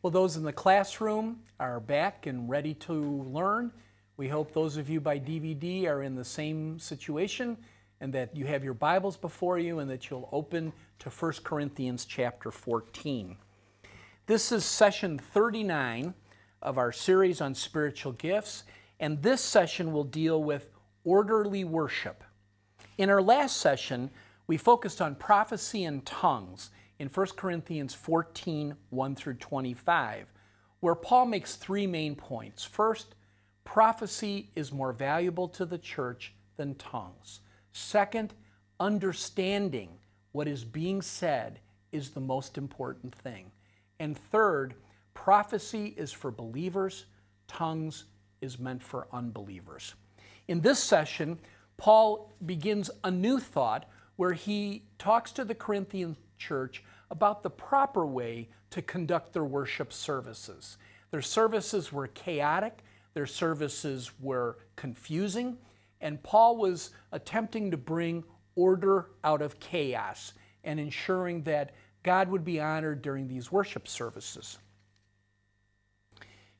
Well, those in the classroom are back and ready to learn. We hope those of you by DVD are in the same situation and that you have your Bibles before you and that you'll open to 1 Corinthians chapter 14. This is session 39 of our series on spiritual gifts, and this session will deal with orderly worship. In our last session, we focused on prophecy and tongues in 1 Corinthians 14 1 through 25, where Paul makes three main points. First, prophecy is more valuable to the church than tongues. Second, understanding what is being said is the most important thing. And third, prophecy is for believers, tongues is meant for unbelievers. In this session, Paul begins a new thought where he talks to the Corinthian church about the proper way to conduct their worship services. Their services were chaotic, their services were confusing, and Paul was attempting to bring order out of chaos and ensuring that God would be honored during these worship services.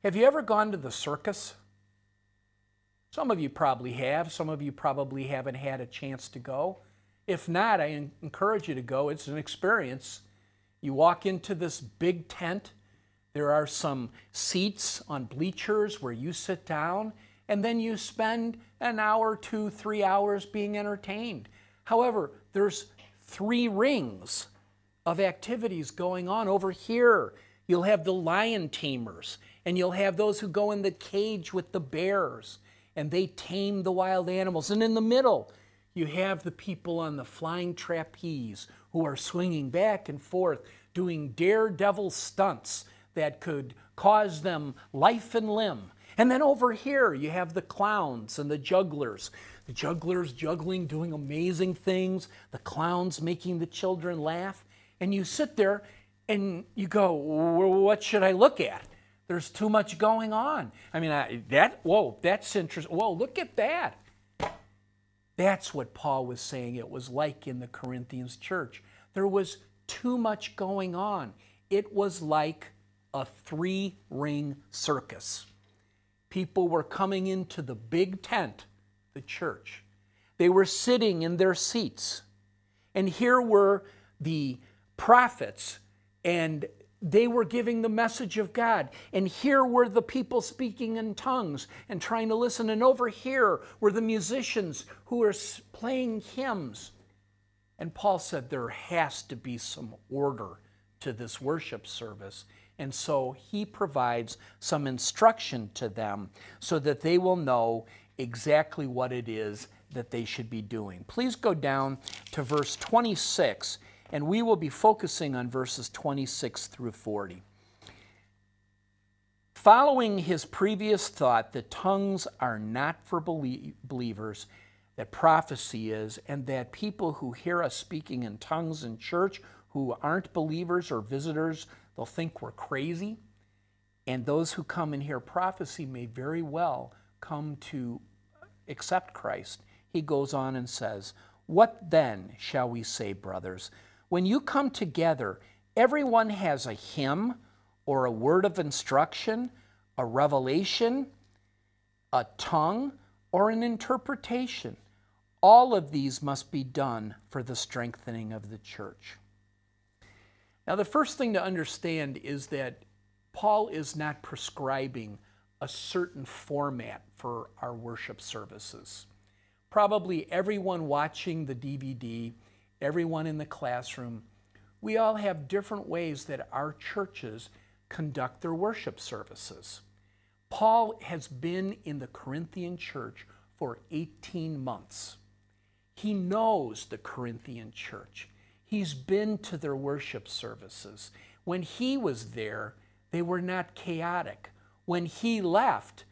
Have you ever gone to the circus? Some of you probably have. Some of you probably haven't had a chance to go. If not, I encourage you to go. It's an experience. You walk into this big tent. There are some seats on bleachers where you sit down, and then you spend an hour, two, three hours being entertained. However, there's three rings of activities going on over here. You'll have the lion tamers, and you'll have those who go in the cage with the bears, and they tame the wild animals. And in the middle, you have the people on the flying trapeze who are swinging back and forth, doing daredevil stunts that could cause them life and limb. And then over here, you have the clowns and the jugglers. The jugglers juggling, doing amazing things, the clowns making the children laugh. And you sit there and you go, What should I look at? There's too much going on. I mean, I, that, whoa, that's interesting. Whoa, look at that. That's what Paul was saying it was like in the Corinthians church. There was too much going on. It was like a three ring circus. People were coming into the big tent, the church. They were sitting in their seats. And here were the prophets and they were giving the message of God. And here were the people speaking in tongues and trying to listen. And over here were the musicians who were playing hymns. And Paul said there has to be some order to this worship service. And so he provides some instruction to them so that they will know exactly what it is that they should be doing. Please go down to verse 26 and we will be focusing on verses 26 through 40. Following his previous thought that tongues are not for believers, that prophecy is, and that people who hear us speaking in tongues in church who aren't believers or visitors, they'll think we're crazy. And those who come and hear prophecy may very well come to accept Christ. He goes on and says, What then shall we say, brothers? When you come together, everyone has a hymn or a word of instruction, a revelation, a tongue, or an interpretation. All of these must be done for the strengthening of the church. Now, the first thing to understand is that Paul is not prescribing a certain format for our worship services. Probably everyone watching the DVD everyone in the classroom, we all have different ways that our churches conduct their worship services. Paul has been in the Corinthian church for 18 months. He knows the Corinthian church. He's been to their worship services. When he was there, they were not chaotic. When he left,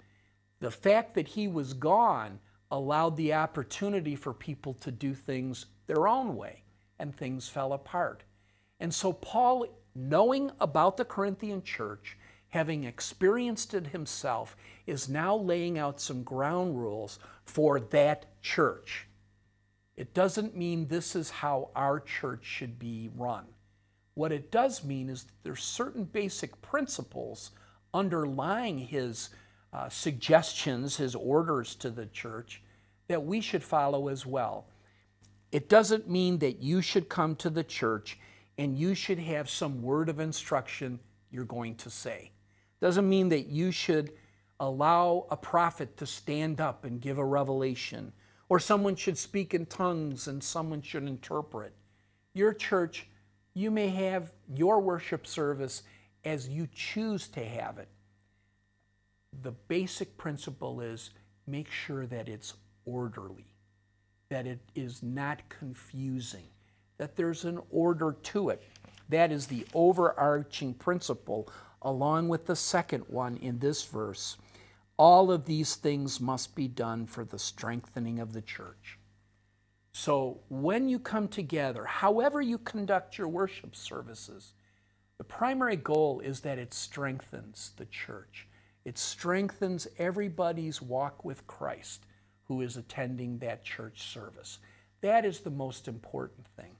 the fact that he was gone allowed the opportunity for people to do things their own way, and things fell apart. And so, Paul, knowing about the Corinthian church, having experienced it himself, is now laying out some ground rules for that church. It doesn't mean this is how our church should be run, What it does mean is that there's certain basic principles underlying his uh, suggestions, his orders to the church that we should follow as well. It doesn't mean that you should come to the church and you should have some word of instruction you're going to say. It Doesn't mean that you should allow a prophet to stand up and give a revelation, or someone should speak in tongues and someone should interpret. Your church, you may have your worship service as you choose to have it. The basic principle is make sure that it's orderly, that it is not confusing, that there's an order to it. That is the overarching principle, along with the second one in this verse. All of these things must be done for the strengthening of the church. So when you come together, however you conduct your worship services, the primary goal is that it strengthens the church. It strengthens everybody's walk with Christ who is attending that church service. That is the most important thing.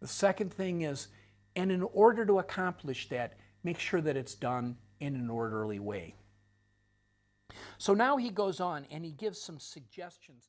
The second thing is, and in order to accomplish that, make sure that it's done in an orderly way. So now he goes on and he gives some suggestions.